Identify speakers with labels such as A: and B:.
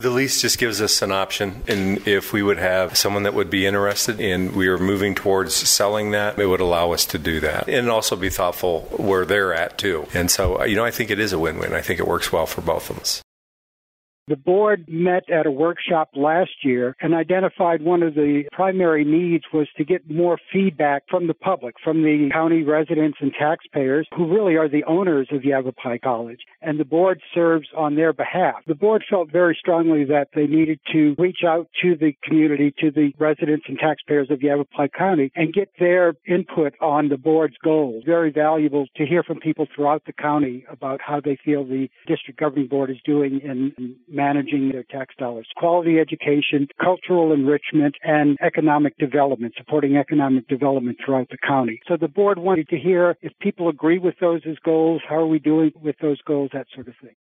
A: The lease just gives us an option, and if we would have someone that would be interested and we are moving towards selling that, it would allow us to do that and also be thoughtful where they're at too. And so, you know, I think it is a win win. I think it works well for both of us.
B: The board met at a workshop last year and identified one of the primary needs was to get more feedback from the public, from the county residents and taxpayers who really are the owners of Yavapai College. And the board serves on their behalf. The board felt very strongly that they needed to reach out to the community, to the residents and taxpayers of Yavapai County and get their input on the board's goals. Very valuable to hear from people throughout the county about how they feel the district governing board is doing in managing their tax dollars. Quality education, cultural enrichment, and economic development, supporting economic development throughout the county. So the board wanted to hear if people agree with those as goals, how are we doing with those goals, that sort of thing.